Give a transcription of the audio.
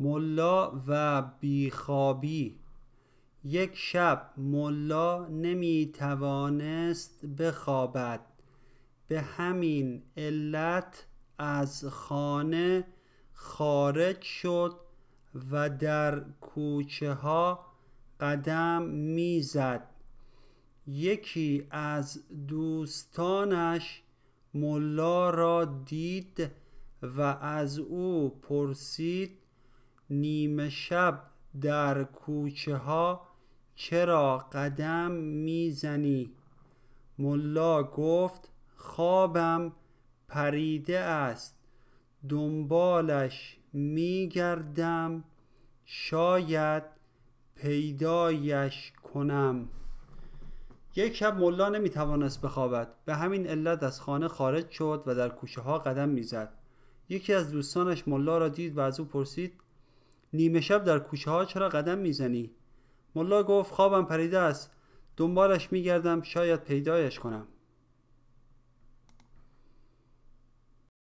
ملا و بیخوابی. یک شب ملا نمی توانست بخوابد. به همین علت از خانه خارج شد و در کوچه ها قدم می‌زد. یکی از دوستانش ملا را دید و از او پرسید نیمه شب در کوچه ها چرا قدم می‌زنی؟ ملا گفت خوابم پریده است دنبالش میگردم شاید پیدایش کنم. یک شب ملا نمی‌توانست بخوابد به همین علت از خانه خارج شد و در کوچه ها قدم می‌زد. یکی از دوستانش ملا را دید و از او پرسید نیمه شب در کوچه ها چرا قدم می‌زنی؟ ملا گفت خوابم پریده است. دنبالش میگردم شاید پیدایش کنم.